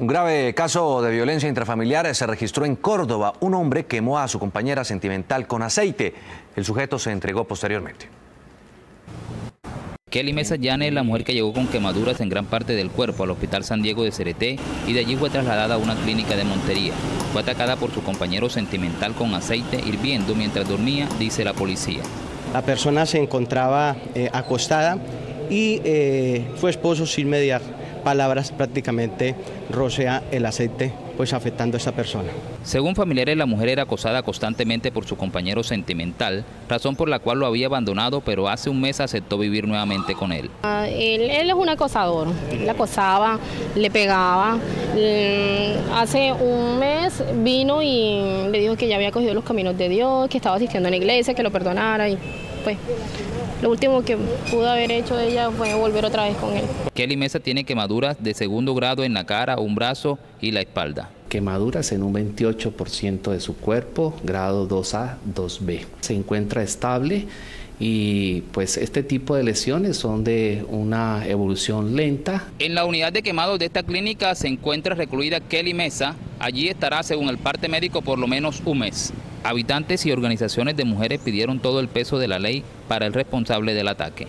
Un grave caso de violencia intrafamiliar se registró en Córdoba. Un hombre quemó a su compañera sentimental con aceite. El sujeto se entregó posteriormente. Kelly Mesa Llane es la mujer que llegó con quemaduras en gran parte del cuerpo al Hospital San Diego de Cereté y de allí fue trasladada a una clínica de Montería. Fue atacada por su compañero sentimental con aceite hirviendo mientras dormía, dice la policía. La persona se encontraba eh, acostada y eh, fue esposo sin mediar palabras prácticamente rocea el aceite pues afectando a esta persona. Según familiares, la mujer era acosada constantemente por su compañero sentimental, razón por la cual lo había abandonado, pero hace un mes aceptó vivir nuevamente con él. Ah, él, es un acosador, le acosaba, le pegaba. Mm, hace un mes vino y le dijo que ya había cogido los caminos de Dios, que estaba asistiendo a la iglesia, que lo perdonara y pues lo último que pudo haber hecho ella fue volver otra vez con él. Kelly Mesa tiene quemaduras de segundo grado en la cara, un brazo y la espalda. Quemaduras en un 28% de su cuerpo, grado 2A, 2B. Se encuentra estable y pues este tipo de lesiones son de una evolución lenta. En la unidad de quemados de esta clínica se encuentra recluida Kelly Mesa. Allí estará, según el parte médico, por lo menos un mes. Habitantes y organizaciones de mujeres pidieron todo el peso de la ley para el responsable del ataque.